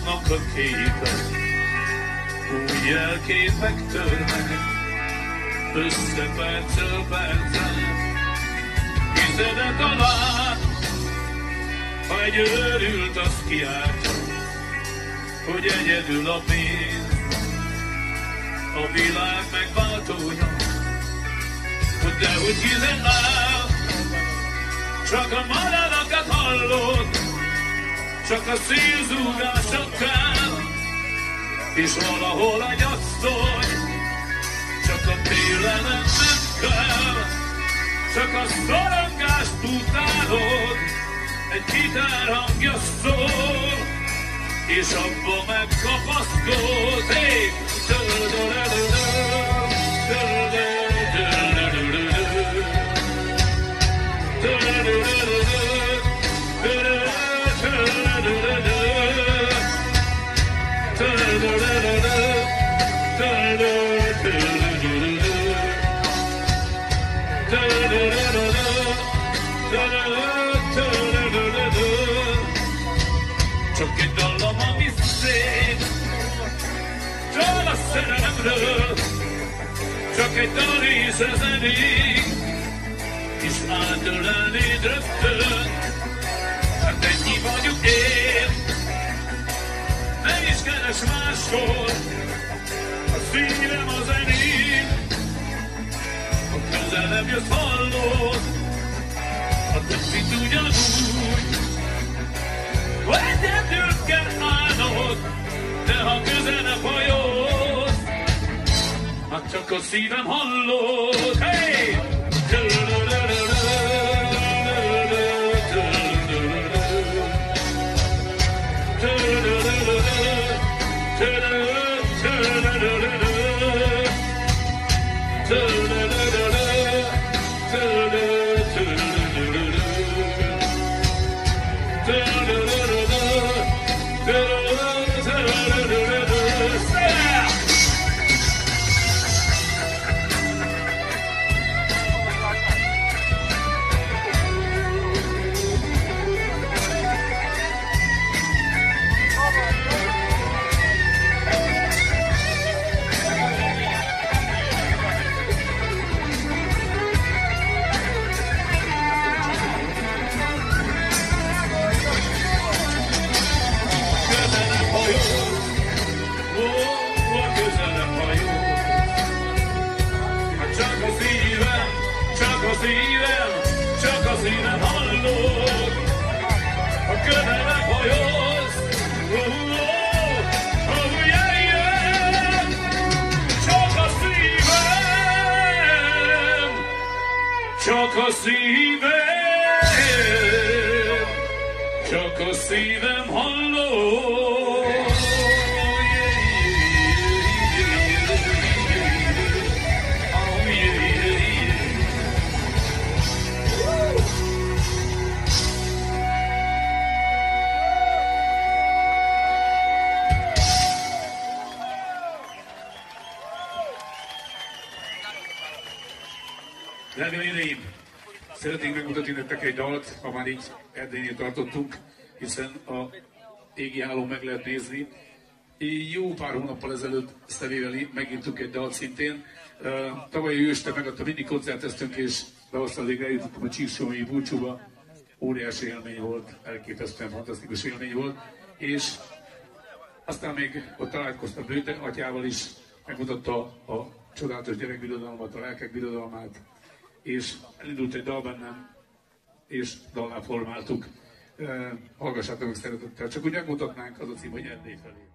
Vannak a képek, új jelképek törnek, össze percről percen. Hiszed-e talán, ha egy őrült azt kiáltja, hogy egyedül a pénz, a világ megváltója, hogy de hogy hiszed el, csak a madarakat hallod, csak a szélzúgások kell, és valahol egy asszony, csak a télen nem kell, csak a szorongást utálod, egy gitár hangja szól, és abba megkapaszkodsz, hey! Csak egy dallam, ami szép, Csal a szerelemről, csak egy dal is ez elég, és átölelnéd rögtön, hát ennyi vagyok én. Ne is keres máshol, a szívem az enyém, a közelebb jössz hallod, a többit ugyanúgy, Egyedül de ha közelebb hajóz, hát csak a szívem hallod. Hey! Csak a szívem, csak a szívem, csak Drága néneim, szeretnénk megmutatni nektek egy dalt, ha már így Erdélynél tartottunk, hiszen a égi hálón meg lehet nézni. Jó pár hónappal ezelőtt Szevével megírtuk egy dalt szintén. Tavaly őste megadta, mindig koncerteztünk, és valószínűleg eljutottam a Csíksómai búcsúba. Óriási élmény volt, elképesztően fantasztikus élmény volt, és aztán még ott találkoztam Lőte atyával is, megmutatta a csodálatos gyerekbirodalmat, a lelkek birodalmát, és elindult egy dal bennem, és dallá formáltuk. Eh, Hallgassátok meg szeretettel, csak úgy megmutatnánk az a cím, hogy Erdély felé.